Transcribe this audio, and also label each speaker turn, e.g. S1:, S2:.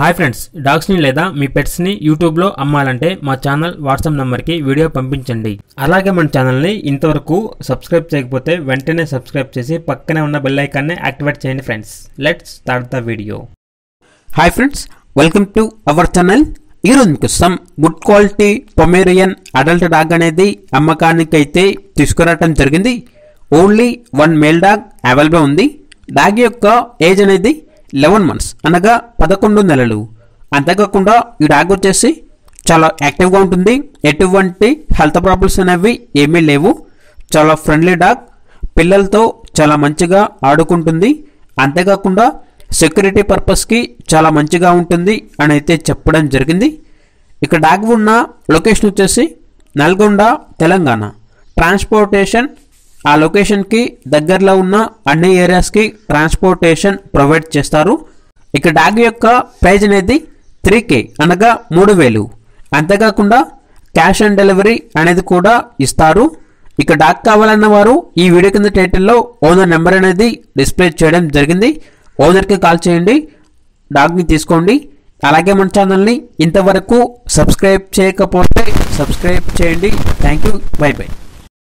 S1: Hi friends డాగ్స్ని లేదా మీ పెట్స్ని యూట్యూబ్లో అమ్మాలంటే మా ఛానల్ వాట్సాప్ నెంబర్కి వీడియో పంపించండి. అలాగే మన ఛానల్ని ఇంతవరకు సబ్స్క్రైబ్ చేయకపోతే వెంటనే సబ్స్క్రైబ్ చేసి పక్కనే ఉన్న బెల్ ఐకాన్ని యాక్టివేట్ చేయండి friends. Let's start the video.
S2: Hi friends welcome to our channel. ఈరోజు మీకు some good quality Pomeranian adult dog అనేది అమ్మకానికి అయితే తీసుకురావటం జరిగింది. Only one male dog available ఉంది. డాగ్ యొక్క ఏజ్ అనేది లెవెన్ మంత్స్ అనగా పదకొండు నెలలు. అంతేకాకుండా ఈ డాగ్ వచ్చేసి చాలా యాక్టివ్గా ఉంటుంది. ఎటువంటి హెల్త్ ప్రాబ్లమ్స్ అనేవి ఏమీ లేవు. చాలా ఫ్రెండ్లీ డాగ్. పిల్లలతో చాలా మంచిగా ఆడుకుంటుంది. అంతేకాకుండా సెక్యూరిటీ పర్పస్కి చాలా మంచిగా ఉంటుంది అని అయితే చెప్పడం జరిగింది. ఇక డాగ్ ఉన్న లొకేషన్ వచ్చేసి నల్గొండ తెలంగాణ. ట్రాన్స్పోర్టేషన్ ఆ లొకేషన్కి దగ్గరలో ఉన్న అన్ని ఏరియాస్కి ట్రాన్స్పోర్టేషన్ ప్రొవైడ్ చేస్తారు. ఇక డాగ్ యొక్క ప్రైజ్ అనేది త్రీ కే అనగా మూడు వేలు. అంతేకాకుండా క్యాష్ ఆన్ డెలివరీ అనేది కూడా ఇస్తారు. ఇక డాగ్ కావాలన్న వారు ఈ వీడియో కింద టైటిల్లో ఓనర్ నెంబర్ అనేది డిస్ప్లే చేయడం జరిగింది. ఓనర్కి కాల్ చేయండి డాగ్ని తీసుకోండి. అలాగే మన ఛానల్ని ఇంతవరకు సబ్స్క్రైబ్ చేయకపోతే సబ్స్క్రైబ్ చేయండి. Thank you by by